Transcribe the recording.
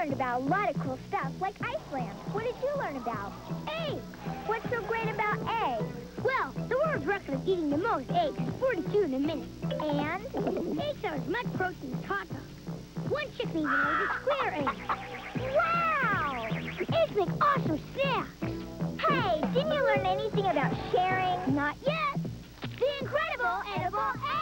Learned about a lot of cool stuff, like Iceland. What did you learn about? Eggs. What's so great about eggs? Well, the world's record of eating the most eggs is 42 in a minute. And? Eggs are as much protein as hot dogs. One chicken even lays a square egg. Wow! Eggs make awesome snacks. Hey, didn't you learn anything about sharing? Not yet. The incredible edible egg.